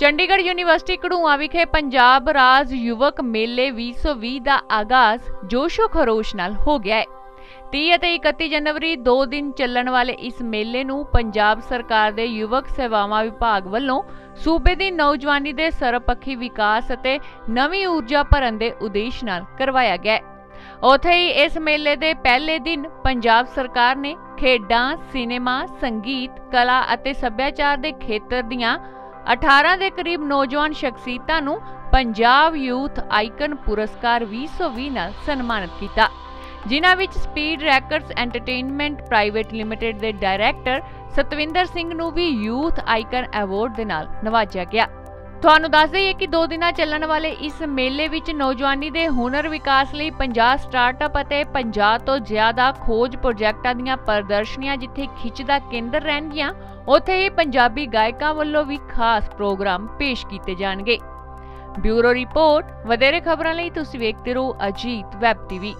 Chandigarh university Karua ਵਿਖੇ ਪੰਜਾਬ ਰਾਜ ਯੁਵਕ ਮੇਲੇ 2020 ਦਾ ਆਗਾਜ਼ ਜੋਸ਼ੋ ਖਰੋਸ਼ ਨਾਲ ਹੋ ਗਿਆ ਹੈ। 30 ਅਤੇ 31 ਜਨਵਰੀ ਦੋ ਦਿਨ ਚੱਲਣ ਵਾਲੇ ਇਸ ਮੇਲੇ ਨੂੰ ਪੰਜਾਬ ਸਰਕਾਰ ਦੇ ਯੁਵਕ ਸੇਵਾਵਾਂ ਵਿਭਾਗ ਵੱਲੋਂ ਸੂਬੇ ਦੀ ਨੌਜਵਾਨੀ ਦੇ ਸਰਬਪੱਖੀ ਵਿਕਾਸ ਅਤੇ ਨਵੀਂ ਊਰਜਾ ਭਰਨ ਦੇ ਉਦੇਸ਼ ਨਾਲ ਕਰਵਾਇਆ ਗਿਆ ਹੈ। ਉੱਥੇ ਹੀ ਇਸ ਮੇਲੇ ਦੇ ਪਹਿਲੇ ਦਿਨ ਪੰਜਾਬ ਸਰਕਾਰ ਨੇ ਖੇਡਾਂ, ਸਿਨੇਮਾ, ਸੰਗੀਤ, ਕਲਾ ਅਤੇ ਸੱਭਿਆਚਾਰ ਦੇ ਖੇਤਰ ਦੀਆਂ 18 ਦੇ ਕਰੀਬ ਨੌਜਵਾਨ ਸ਼ਖਸੀਅਤਾਂ ਨੂੰ ਪੰਜਾਬ ਯੂਥ ਆਈਕਨ ਪੁਰਸਕਾਰ 2020 ਨਾਲ ਸਨਮਾਨਿਤ ਕੀਤਾ, ਜਿਨ੍ਹਾਂ ਵਿੱਚ speed records entertainment private limited ਦੇ ਡਾਇਰੈਕਟਰ ਸਤਵਿੰਦਰ ਸਿੰਘ ਨੂੰ ਵੀ ਯੂਥ ਆਈਕਨ ਅਵਾਰਡ ਦੇ ਨਾਲ ਨਵਾਜਿਆ ਗਿਆ। ਤੁਹਾਨੂੰ ਦੱਸ ਦਈਏ ਕਿ ਦੋ ਦਿਨਾਂ ਚੱਲਣ ਵਾਲੇ ਇਸ ਮੇਲੇ ਵਿੱਚ ਨੌਜਵਾਨੀ ਦੇ ਹੁਨਰ ਵਿਕਾਸ ਲਈ 50 ਸਟਾਰਟਅਪ ਅਤੇ 50 ਤੋਂ ਜ਼ਿਆਦਾ ਖੋਜ ਪ੍ਰੋਜੈਕਟਾਂ ਦੀਆਂ ਪ੍ਰਦਰਸ਼ਨੀਆਂ ਜਿੱਥੇ ਖਿੱਚ ਦਾ ਕੇਂਦਰ ਰਹਿਣਗੀਆਂ, ਉੱਥੇ ਹੀ ਪੰਜਾਬੀ ਗਾਇਕਾਂ ਵੱਲੋਂ ਵੀ ਖਾਸ ਪ੍ਰੋਗਰਾਮ ਪੇਸ਼ ਕੀਤੇ ਜਾਣਗੇ। ਬਿਊਰੋ ਰਿਪੋਰਟ, ਵਧੇਰੇ ਖਬਰਾਂ ਲਈ ਤੁਸੀਂ ਵੇਖਦੇ ਰਹੋ ਅਜੀਤ ਵੈਬ ਟੀਵੀ।